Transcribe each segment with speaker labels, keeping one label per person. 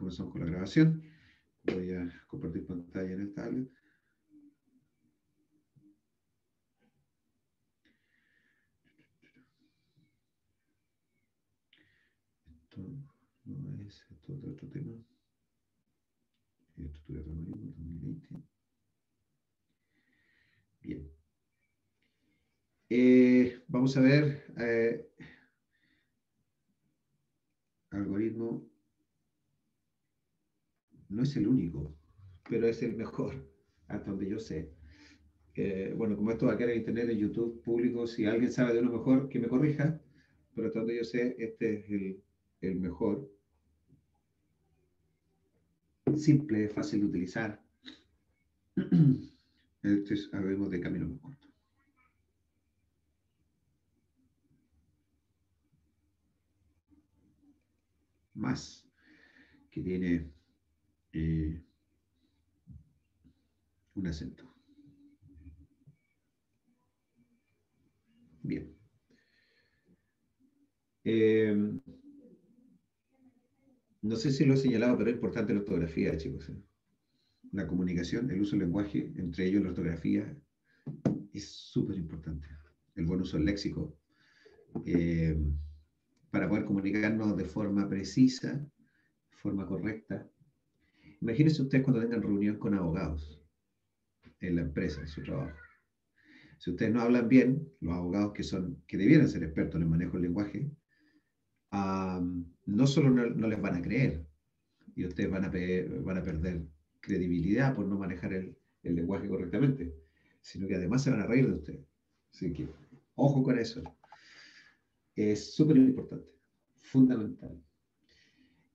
Speaker 1: comenzamos con la grabación. Voy a compartir pantalla en el tablet. Esto no es, esto otro tema. Estructura de algoritmo 2020. Bien. Eh, vamos a ver eh, algoritmo no es el único, pero es el mejor, hasta donde yo sé. bueno, como esto va a quedar en internet, en YouTube público, si alguien sabe de uno mejor, que me corrija, pero hasta donde yo sé, este es el, el mejor. Simple, fácil de utilizar. Este es algoritmo de camino más corto. Más, que tiene eh, un acento. Bien. Eh, no sé si lo he señalado, pero es importante la ortografía, chicos. ¿eh? La comunicación, el uso del lenguaje, entre ellos la ortografía, es súper importante. El buen uso del léxico. para poder comunicarnos de forma precisa, forma correcta, Imagínense ustedes cuando tengan reunión con abogados en la empresa, en su trabajo. Si ustedes no hablan bien, los abogados que, son, que debieran ser expertos en el manejo del lenguaje, no solo no, les van a creer, y ustedes van a, perder credibilidad por no manejar el, el lenguaje correctamente, sino que además se van a reír de ustedes. Así que, ojo con eso. Es súper importante, fundamental.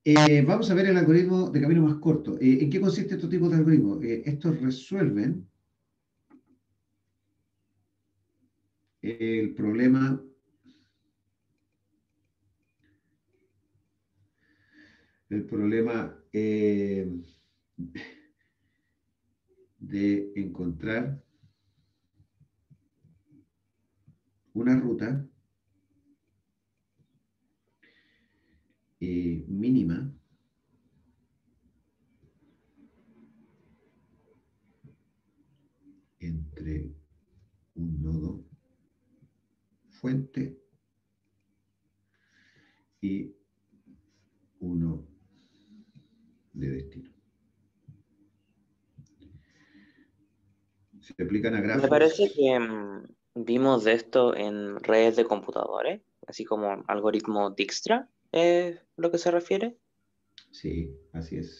Speaker 1: Eh, vamos a ver el algoritmo de camino más corto. Eh, ¿En qué consiste este tipo de algoritmos? Eh, estos resuelven el problema el problema de encontrar una ruta Eh, mínima entre un nodo fuente y uno de destino. Se aplican a gráficos.
Speaker 2: Me parece que mm, vimos de esto en redes de computadores, así como algoritmo Dijkstra. ¿Es lo que se refiere?
Speaker 1: Sí, así es.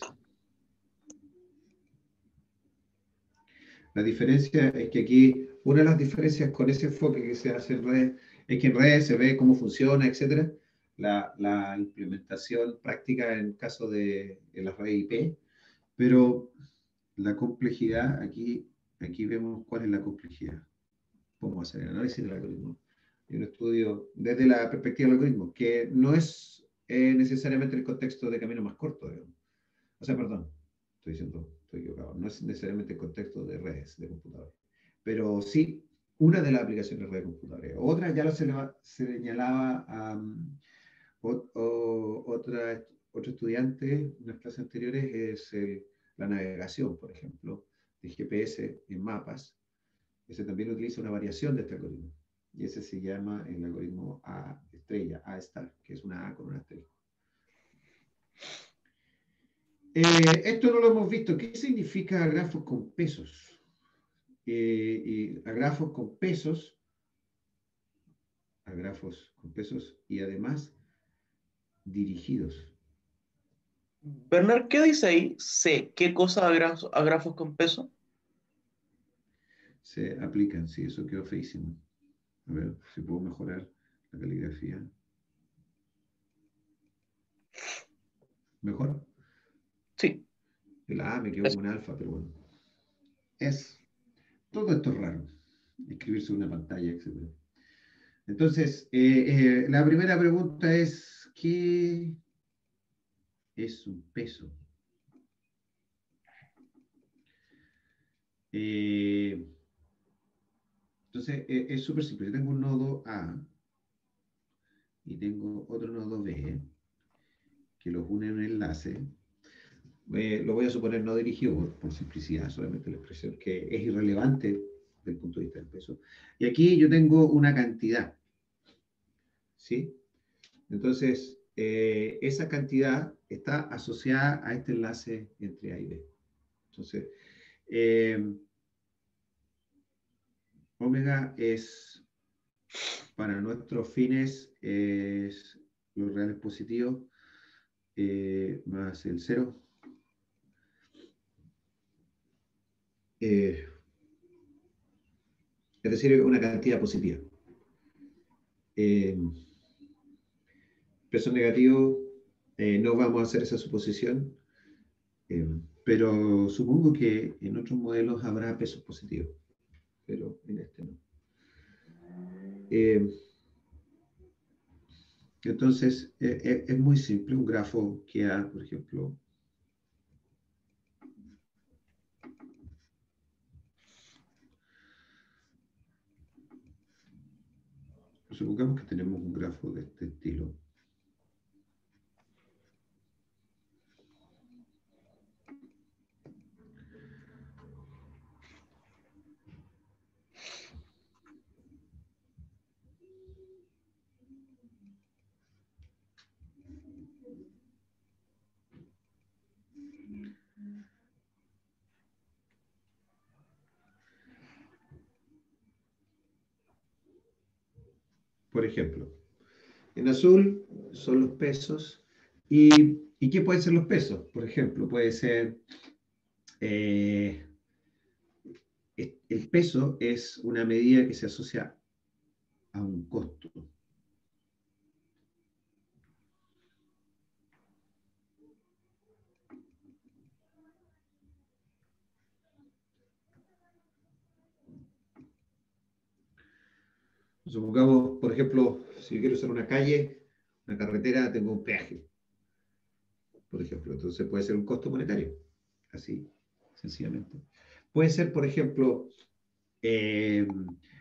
Speaker 1: La diferencia es que aquí, una de las diferencias con ese enfoque que se hace en redes, es que en redes se ve cómo funciona, etcétera, la, implementación práctica en caso de, de las redes IP, pero la complejidad, aquí, aquí vemos cuál es la complejidad. Vamos a hacer el análisis del algoritmo. Y un estudio desde la perspectiva del algoritmo, que no es eh, necesariamente el contexto de camino más corto, O sea, perdón, estoy diciendo, estoy equivocado, no es necesariamente el contexto de redes de computadores, pero sí una de las aplicaciones de redes de computadores. Otra ya lo se, señalaba a otra, otro estudiante en las clases anteriores, es la navegación, por ejemplo, de GPS en mapas. Ese también utiliza una variación de este algoritmo. Y ese se llama el algoritmo A estrella, A star, que es una A con una estrella. Eh, esto no lo hemos visto. ¿Qué significa grafos con pesos? Eh, y a grafos con pesos, a grafos con pesos y además dirigidos.
Speaker 3: Bernard, ¿qué dice ahí? C. ¿Qué cosa a grafos, a grafos con peso?
Speaker 1: Se aplican, sí, eso quedó feísimo. A ver si puedo mejorar la caligrafía. ¿Mejor?
Speaker 3: Sí.
Speaker 1: La A me quedó como un alfa, pero bueno. Es. Todo esto es raro. Escribirse una pantalla, etc. Entonces, eh, eh, la primera pregunta es, ¿qué es un peso? Eh, entonces, es súper simple. Yo tengo un nodo A y tengo otro nodo B que los une en un enlace. lo voy a suponer no dirigido por, simplicidad, solamente la expresión, que es irrelevante desde el punto de vista del peso. Y aquí yo tengo una cantidad, ¿sí? Entonces, eh, esa cantidad está asociada a este enlace entre A y B. Entonces, eh, omega es, para nuestros fines, es los reales positivos eh, más el cero. es decir, una cantidad positiva peso negativo, eh, no vamos a hacer esa suposición, eh, pero supongo que en otros modelos habrá pesos positivos, pero en este no. Eh, entonces, es muy simple, un grafo que ha, por ejemplo, supongamos que tenemos un grafo de este estilo. Ejemplo. En azul son los pesos. ¿Y, qué pueden ser los pesos? Por ejemplo, puede ser... Eh, el peso es una medida que se asocia a un costo. Supongamos, por ejemplo, si yo quiero usar una calle, una carretera, tengo un peaje. Por ejemplo, entonces puede ser un costo monetario. Así, sencillamente. Puede ser, por ejemplo, eh,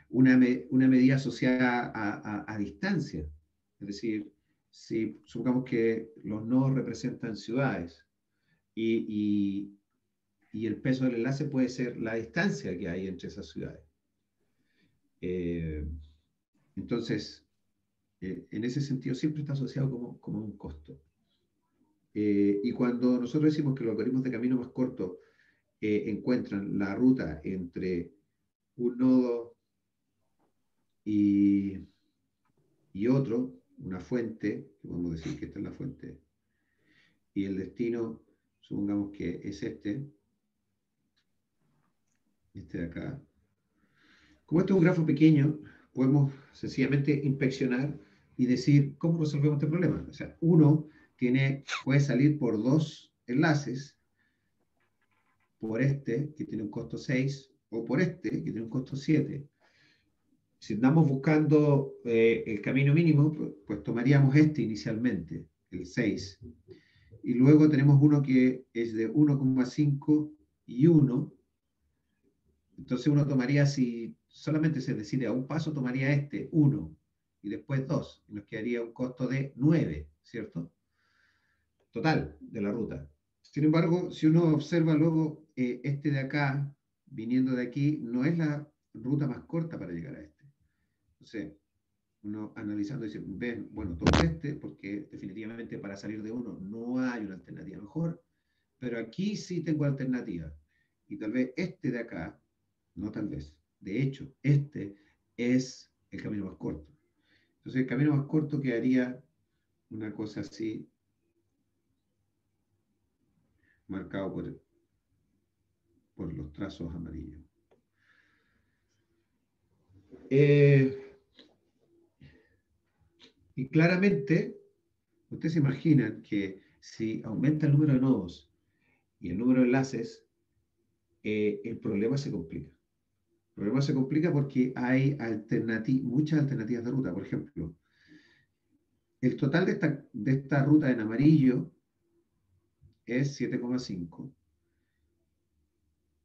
Speaker 1: una, medida asociada a, distancia. Es decir, si supongamos que los nodos representan ciudades y, el peso del enlace puede ser la distancia que hay entre esas ciudades. Eh, entonces, eh, en ese sentido siempre está asociado como, un costo. Eh, y cuando nosotros decimos que los algoritmos de camino más corto eh, encuentran la ruta entre un nodo y, y otro, una fuente, podemos decir que esta es la fuente, y el destino, supongamos que es este, este de acá. Como este es un grafo pequeño, podemos sencillamente inspeccionar y decir cómo resolvemos este problema. O sea, uno tiene, puede salir por dos enlaces, por este, que tiene un costo 6, o por este, que tiene un costo 7. Si andamos buscando eh, el camino mínimo, pues, pues, tomaríamos este inicialmente, el 6. Y luego tenemos uno que es de 1,5 y 1. Entonces uno tomaría, si solamente se decide a un paso, tomaría este 1 y después 2, y nos quedaría un costo de 9, ¿cierto? Total de la ruta. Sin embargo, si uno observa luego eh, este de acá, viniendo de aquí, no es la ruta más corta para llegar a este. Entonces, uno analizando dice, ven, bueno, todo este, porque definitivamente para salir de uno no hay una alternativa mejor, pero aquí sí tengo alternativa. Y tal vez este de acá, no tal vez, de hecho, este es el camino más corto. Entonces, el camino más corto quedaría una cosa así, marcado por, los trazos amarillos. Eh, y claramente, ustedes se imaginan que si aumenta el número de nodos y el número de enlaces, eh, el problema se complica. El problema se complica porque hay muchas alternativas de ruta. Por ejemplo, el total de esta, de esta ruta en amarillo es 7,5.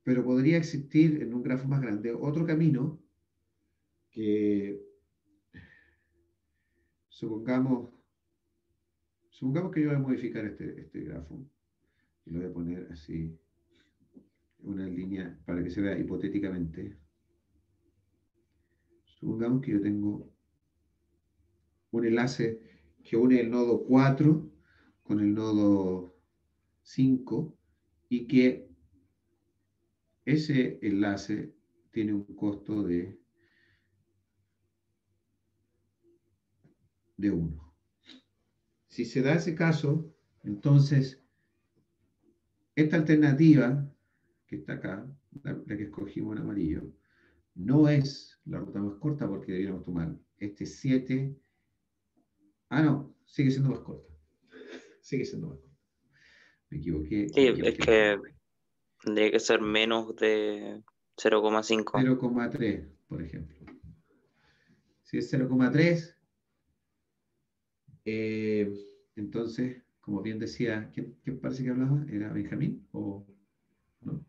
Speaker 1: Pero podría existir en un grafo más grande otro camino que supongamos, supongamos que yo voy a modificar este, este grafo. lo voy a poner así, una línea para que se vea hipotéticamente. Supongamos que yo tengo un enlace que une el nodo 4 con el nodo 5 y que ese enlace tiene un costo de, de 1. Si se da ese caso, entonces esta alternativa que está acá, la, que escogimos en amarillo, no es la ruta más corta porque deberíamos tomar este 7. Ah, no, sigue siendo más corta. Sigue siendo más corta. Me equivoqué.
Speaker 2: Sí, es que tendría que ser menos de 0,5.
Speaker 1: 0,3, por ejemplo. Si es 0,3, eh, entonces, como bien decía, ¿quién, parece que hablaba? ¿Era Benjamín o no?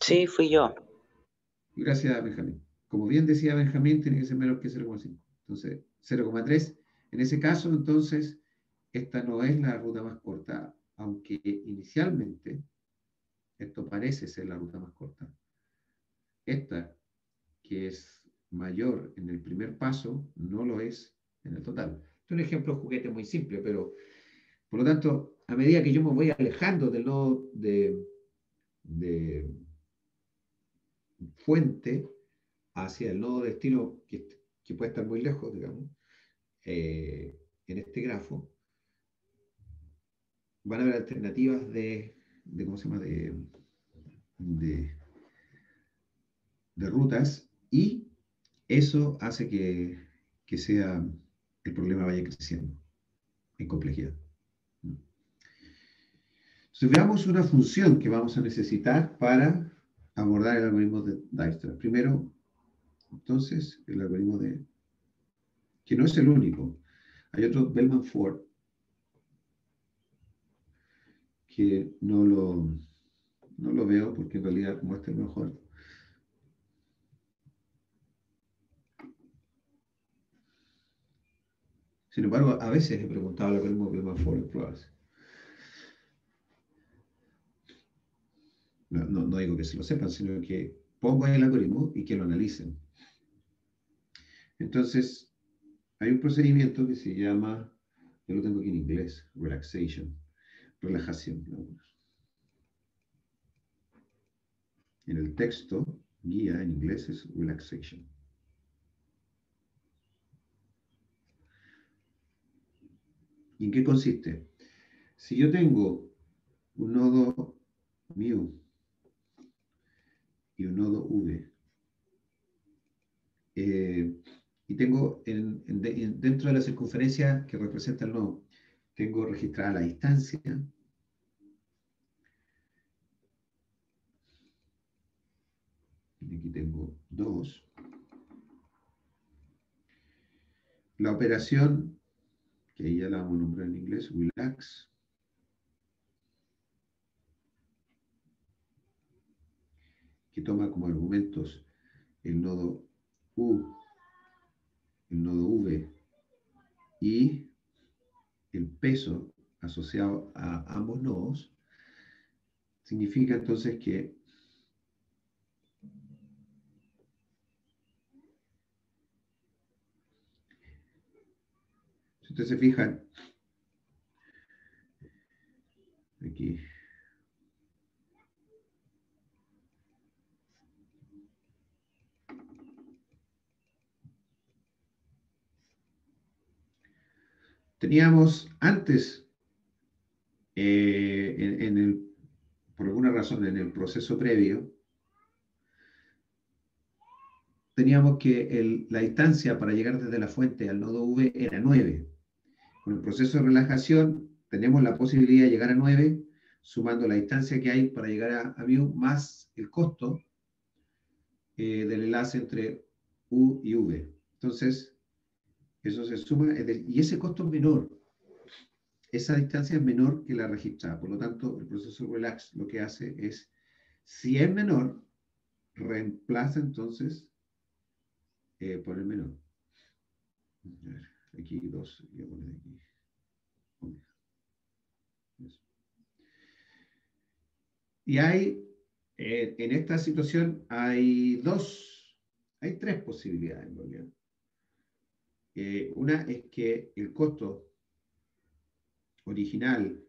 Speaker 2: Sí, fui yo.
Speaker 1: Gracias, Benjamín. Como bien decía Benjamín, tiene que ser menos que 0,5. Entonces, 0,3. En ese caso, entonces, esta no es la ruta más corta, aunque inicialmente esto parece ser la ruta más corta. Esta, que es mayor en el primer paso, no lo es en el total. es un ejemplo de juguete muy simple, pero por lo tanto, a medida que yo me voy alejando del nodo de, fuente hacia el nodo destino, que, puede estar muy lejos, digamos, eh, en este grafo, van a haber alternativas de, de ¿cómo se llama?, de, de, de rutas y eso hace que, que sea el problema vaya creciendo en complejidad. Entonces, veamos una función que vamos a necesitar para abordar el algoritmo de Dijkstra. Primero, entonces, el algoritmo de... que no es el único. Hay otro Bellman-Ford que no lo, no lo veo porque en realidad es mejor, Sin embargo, a veces he preguntado lo mismo que más en pruebas. No, no, digo que se lo sepan, sino que pongo ahí el algoritmo y que lo analicen. Entonces, hay un procedimiento que se llama, yo lo tengo aquí en inglés, relaxation, relajación. En el texto, guía en inglés es relaxation. ¿Y en qué consiste? Si yo tengo un nodo mu y un nodo v, eh, y tengo dentro de la circunferencia que representa el nodo, tengo registrada la distancia, aquí tengo 2. La operación que ahí ya la vamos a nombrar en inglés, relax. Que toma como argumentos el nodo U, el nodo V y el peso asociado a ambos nodos, significa entonces que ustedes se fijan, aquí, teníamos antes, eh, por alguna razón, en el proceso previo, teníamos que la distancia para llegar desde la fuente al nodo V era 9. Con el proceso de relajación tenemos la posibilidad de llegar a 9, sumando la distancia que hay para llegar a, a más el costo eh, del enlace entre U y V. Entonces, eso se suma, y ese costo es menor. Esa distancia es menor que la registrada. Por lo tanto, el proceso relax lo que hace es, si es menor, reemplaza entonces eh, por el menor. Aquí dos, voy a poner aquí. Y hay, eh, en esta situación, hay dos, hay tres posibilidades en. Eh, una es que el costo original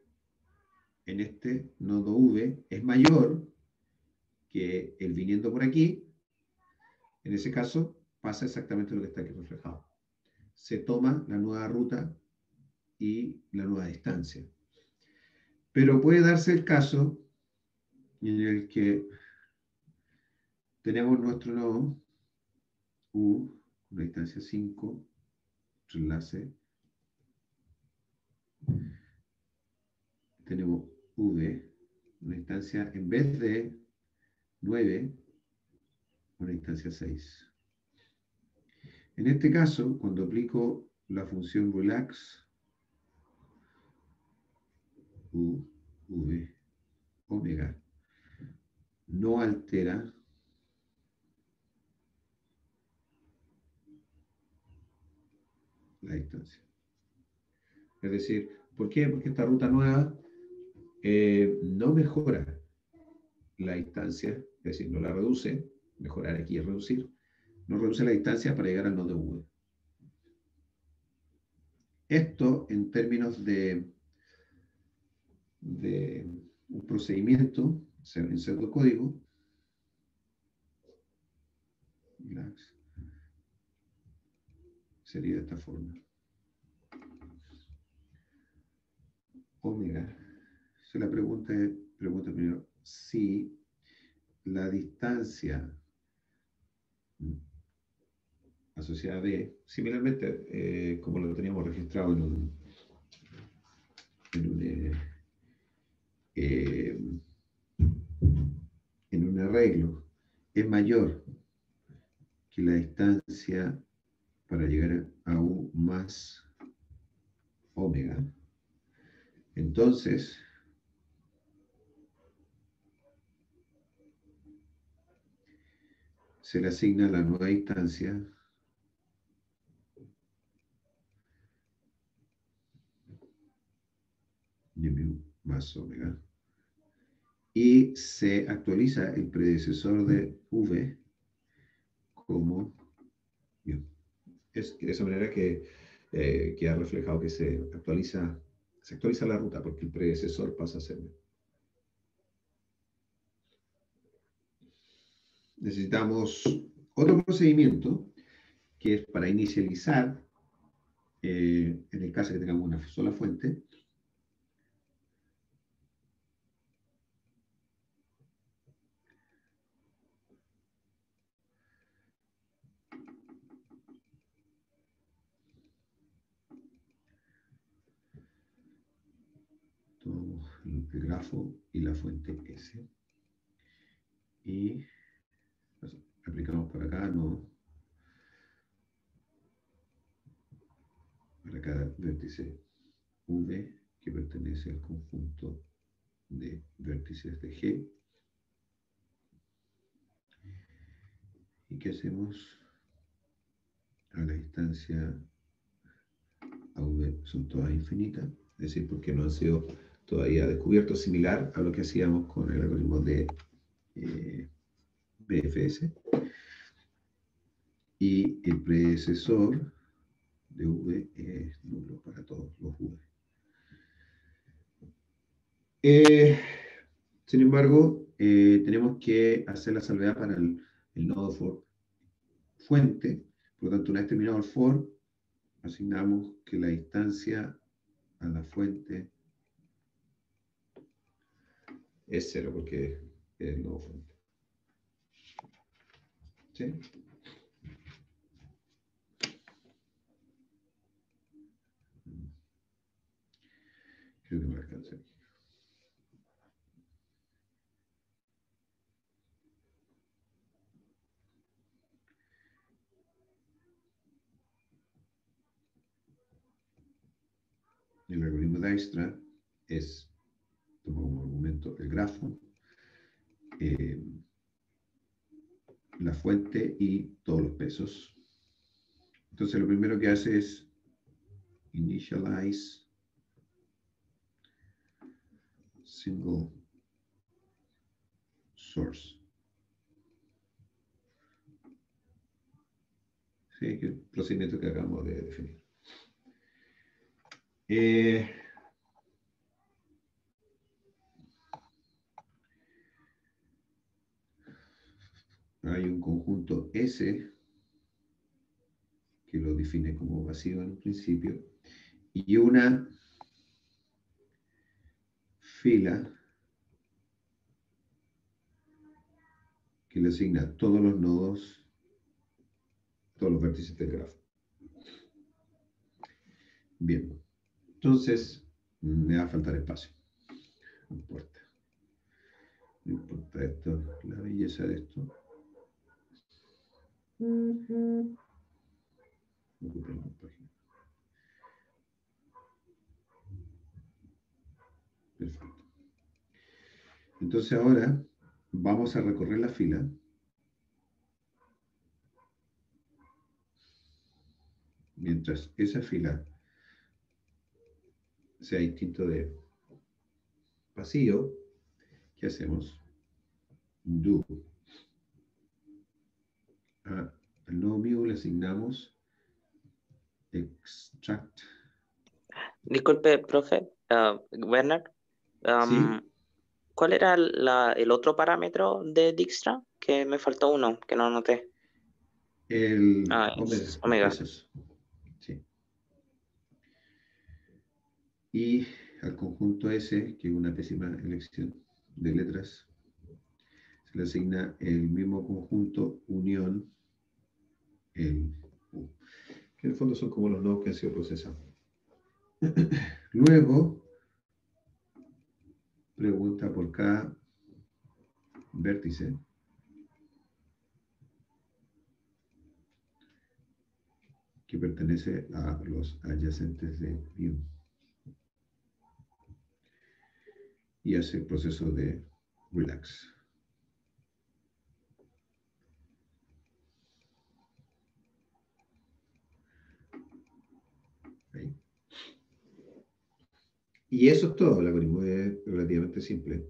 Speaker 1: en este nodo V es mayor que el viniendo por aquí. En ese caso, pasa exactamente lo que está aquí reflejado. Se toma la nueva ruta y la nueva distancia. Pero puede darse el caso en el que tenemos nuestro nodo U, una distancia 5, enlace. Tenemos V, una distancia en vez de 9, una distancia 6. En este caso, cuando aplico la función relax, U, V, omega, no altera la distancia. Es decir, ¿por qué? Porque esta ruta nueva eh, no mejora la distancia, es decir, no la reduce, mejorar aquí es reducir, no reduce la distancia para llegar al nodo V. Esto en términos de, un procedimiento en pseudocódigo, sería de esta forma. Omega. Si la pregunta pregunta primero, si la distancia asociada a B, similarmente eh, como lo teníamos registrado en un, en un, eh, eh, en un arreglo, es mayor que la distancia para llegar a U más omega. Entonces, se le asigna la nueva distancia de mu más omega y se actualiza el predecesor de V como es de esa manera que eh, queda reflejado que se actualiza, se actualiza la ruta porque el predecesor pasa a ser Necesitamos otro procedimiento que es para inicializar, eh, en el caso que tengamos una sola fuente, el grafo y la fuente S. Y aplicamos para acá, no. Para cada vértice V que pertenece al conjunto de vértices de G. ¿Y qué hacemos? A la distancia a V son todas infinitas, es decir, porque no han sido todavía descubierto similar a lo que hacíamos con el algoritmo de eh, BFS. Y el predecesor de V es nulo para todos los V. Eh, sin embargo, eh, tenemos que hacer la salvedad para el, nodo for fuente. Por lo tanto, una vez terminado el for, asignamos que la distancia a la fuente es cero porque es nuevo fuente. ¿Sí? Creo que me alcanza aquí. El algoritmo de Dijkstra es como argumento el grafo, eh, la fuente y todos los pesos. Entonces lo primero que hace es initialize single source. Sí, el procedimiento que acabamos de definir. Eh, hay un conjunto S que lo define como vacío en principio y una fila que le asigna todos los nodos, todos los vértices del grafo. Bien, entonces me va a faltar espacio. No importa. No importa esto, la belleza de esto. Perfecto. Entonces ahora vamos a recorrer la fila. Mientras esa fila sea distinto de vacío, ¿qué hacemos? Do. Al nuevo amigo le asignamos extract.
Speaker 2: Disculpe, profe, uh, Werner. Um, ¿Cuál era el otro parámetro de Dijkstra? Que me faltó uno, que no anoté.
Speaker 1: El
Speaker 2: ah, omega.
Speaker 1: Sí. Y al conjunto S, que es una pésima elección de letras, se le asigna el mismo conjunto unión el U, que en el fondo son como los nodos que han sido procesados. Luego, pregunta por cada vértice. que pertenece a los adyacentes de view. Y hace el proceso de relax. Y eso es todo, el algoritmo es relativamente simple.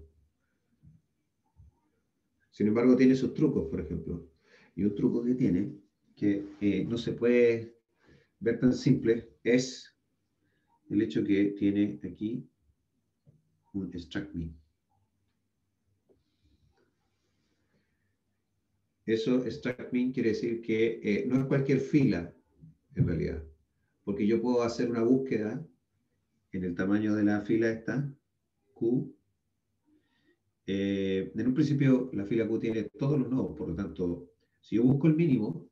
Speaker 1: Sin embargo, tiene sus trucos, por ejemplo. Y un truco que tiene, que eh, no se puede ver tan simple, es el hecho que tiene aquí un extract min. Eso, extract min, quiere decir que eh, no es cualquier fila, en realidad. Porque yo puedo hacer una búsqueda en el tamaño de la fila esta, Q. Eh, en un principio la fila Q tiene todos los nodos, por lo tanto, si yo busco el mínimo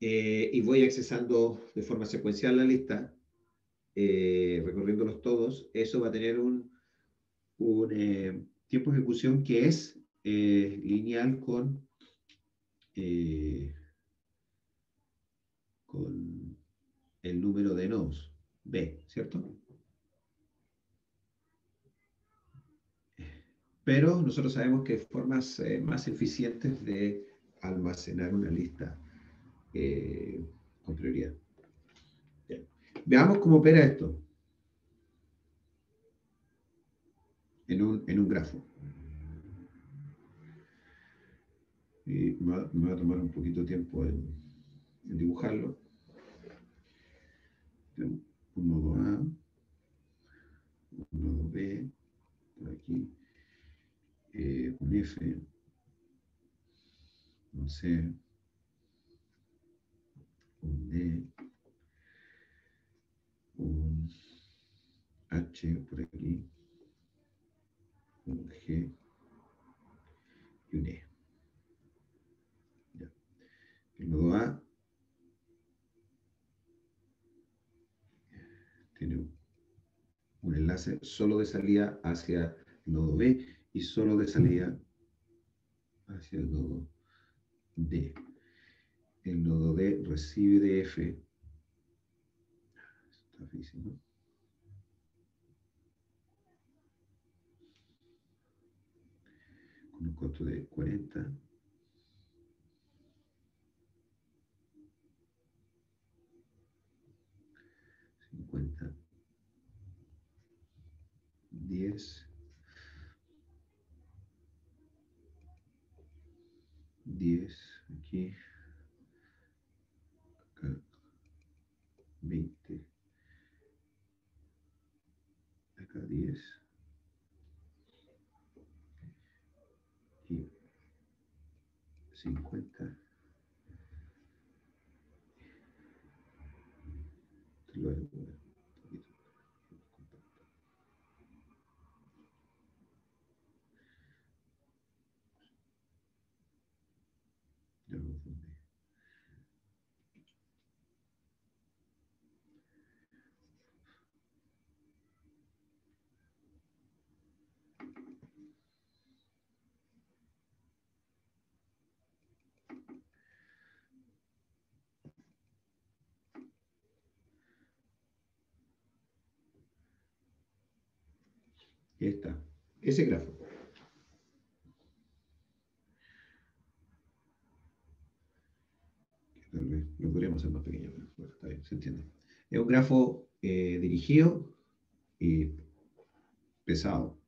Speaker 1: eh, y voy accesando de forma secuencial la lista, eh, recorriéndolos todos, eso va a tener un, un tiempo de ejecución que es lineal con el número de nodos. B, ¿cierto? Pero nosotros sabemos que formas eh, más eficientes de almacenar una lista eh, con prioridad. Veamos cómo opera esto en un, en un grafo. Y me va, a tomar un poquito de tiempo en, dibujarlo. Bien. 1, 2A, 1, 2B, por aquí, eh, un F, un C, un D, un H por aquí, un G. Y un E. Ya. A. tiene un enlace solo de salida hacia el nodo B y solo de salida hacia el nodo D. El nodo D recibe de F. Está difícil, ¿no? Con un costo de 40. cuenta. 10, aquí, acá, 20, acá 10, y 50. Ahí está. Ese grafo. Tal vez lo podríamos hacer más pequeño, pero bueno, está bien, se entiende. Es un grafo eh, dirigido y pesado.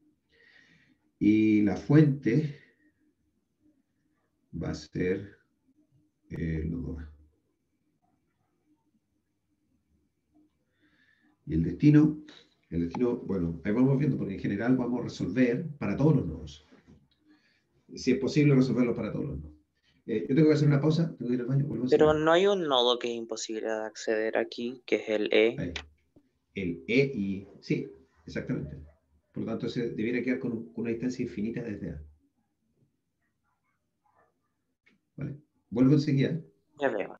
Speaker 1: Y la fuente va a ser eh, los dos. Y el destino, el destino, bueno, ahí vamos viendo, porque en general vamos a resolver para todos los nodos. Si es posible resolverlo para todos los nodos. Eh, yo tengo que hacer una pausa, tengo que ir al baño. vuelvo
Speaker 2: Pero no hay un nodo que es imposible de acceder aquí, que es el E.
Speaker 1: Ahí. El E y... Sí, exactamente. Por lo tanto, se debiera quedar con una distancia infinita desde A. ¿Vale? Vuelvo enseguida.
Speaker 2: Ya veo.